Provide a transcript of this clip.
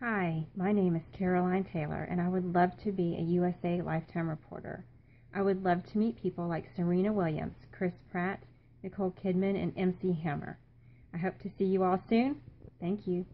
Hi, my name is Caroline Taylor, and I would love to be a USA Lifetime reporter. I would love to meet people like Serena Williams, Chris Pratt, Nicole Kidman, and MC Hammer. I hope to see you all soon. Thank you.